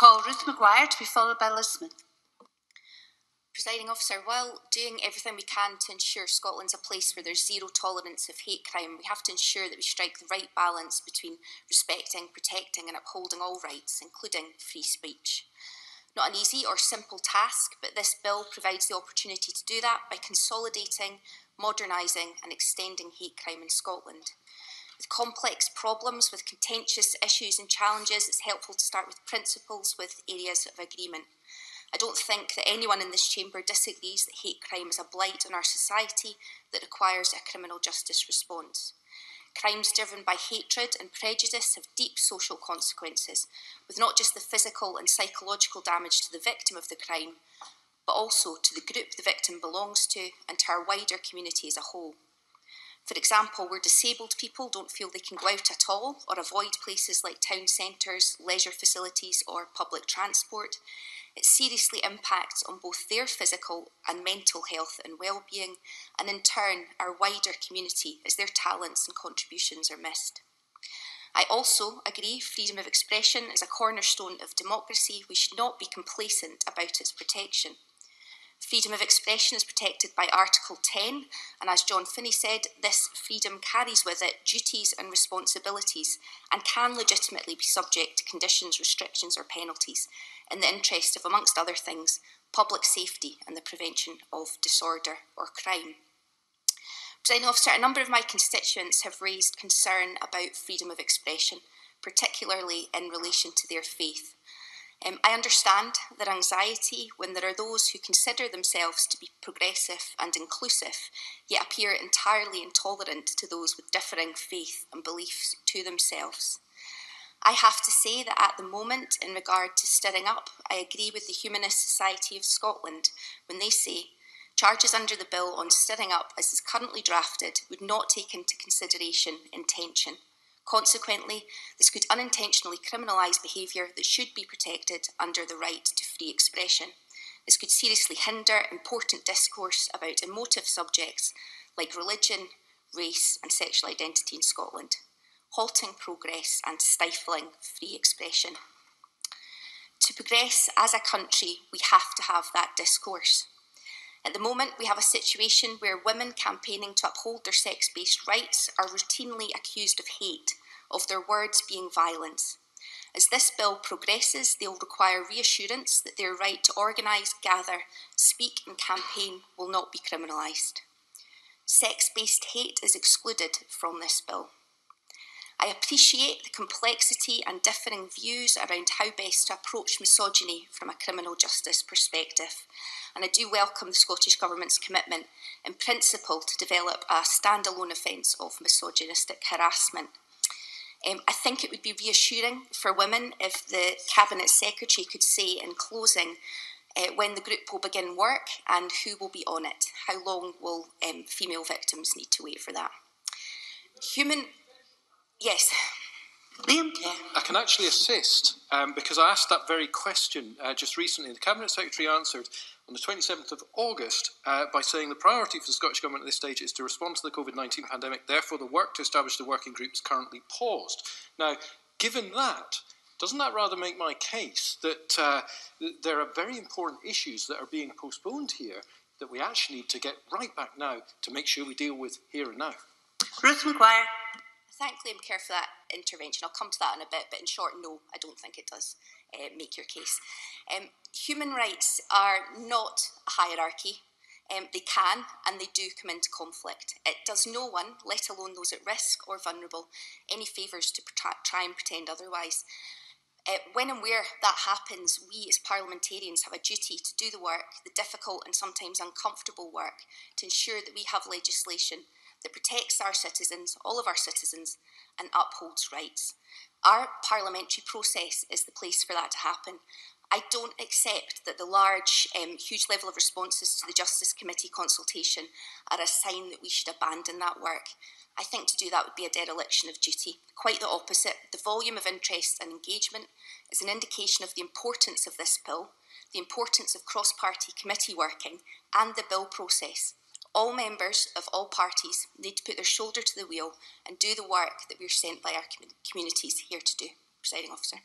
Call Ruth Maguire to be followed by Liz Smith. Presiding officer, while doing everything we can to ensure Scotland's a place where there's zero tolerance of hate crime, we have to ensure that we strike the right balance between respecting, protecting, and upholding all rights, including free speech. Not an easy or simple task, but this bill provides the opportunity to do that by consolidating, modernising, and extending hate crime in Scotland. With complex problems, with contentious issues and challenges, it's helpful to start with principles, with areas of agreement. I don't think that anyone in this chamber disagrees that hate crime is a blight on our society that requires a criminal justice response. Crimes driven by hatred and prejudice have deep social consequences, with not just the physical and psychological damage to the victim of the crime, but also to the group the victim belongs to and to our wider community as a whole. For example, where disabled people don't feel they can go out at all or avoid places like town centres, leisure facilities, or public transport, it seriously impacts on both their physical and mental health and well-being, and in turn our wider community as their talents and contributions are missed. I also agree freedom of expression is a cornerstone of democracy. We should not be complacent about its protection. Freedom of expression is protected by Article 10, and as John Finnie said, this freedom carries with it duties and responsibilities and can legitimately be subject to conditions, restrictions, or penalties in the interest of, amongst other things, public safety and the prevention of disorder or crime. Presiding officer, a number of my constituents have raised concern about freedom of expression, particularly in relation to their faith. Um, I understand their anxiety when there are those who consider themselves to be progressive and inclusive, yet appear entirely intolerant to those with differing faith and beliefs to themselves. I have to say that at the moment, in regard to stirring up, I agree with the Humanist Society of Scotland when they say charges under the bill on stirring up, as is currently drafted, would not take into consideration intention. Consequently, this could unintentionally criminalise behaviour that should be protected under the right to free expression. This could seriously hinder important discourse about emotive subjects like religion, race, and sexual identity in Scotland halting progress and stifling free expression. To progress as a country, we have to have that discourse. At the moment, we have a situation where women campaigning to uphold their sex based rights are routinely accused of hate, of their words being violence. As this bill progresses, they will require reassurance that their right to organise, gather, speak, and campaign will not be criminalised. Sex based hate is excluded from this bill. I appreciate the complexity and differing views around how best to approach misogyny from a criminal justice perspective, and I do welcome the Scottish Government's commitment in principle to develop a standalone offence of misogynistic harassment. Um, I think it would be reassuring for women if the Cabinet Secretary could say in closing uh, when the group will begin work and who will be on it. How long will um, female victims need to wait for that? Human Yes. Liam Kerr. I can actually assist um, because I asked that very question uh, just recently. The Cabinet Secretary answered on the 27th of August uh, by saying the priority for the Scottish Government at this stage is to respond to the COVID 19 pandemic. Therefore, the work to establish the working group is currently paused. Now, given that, doesn't that rather make my case that uh, there are very important issues that are being postponed here that we actually need to get right back now to make sure we deal with here and now? Ruth Maguire thank Liam Kerr for that intervention. I'll come to that in a bit, but in short, no, I don't think it does uh, make your case. Um, human rights are not a hierarchy. Um, they can and they do come into conflict. It does no one, let alone those at risk or vulnerable, any favours to try and pretend otherwise. Uh, when and where that happens, we as parliamentarians have a duty to do the work, the difficult and sometimes uncomfortable work, to ensure that we have legislation that protects our citizens, all of our citizens, and upholds rights. Our parliamentary process is the place for that to happen. I don't accept that the large, um, huge level of responses to the Justice Committee consultation are a sign that we should abandon that work. I think to do that would be a dereliction of duty. Quite the opposite. The volume of interest and engagement is an indication of the importance of this bill, the importance of cross party committee working, and the bill process. All members of all parties need to put their shoulder to the wheel and do the work that we are sent by our communities here to do. Presiding officer.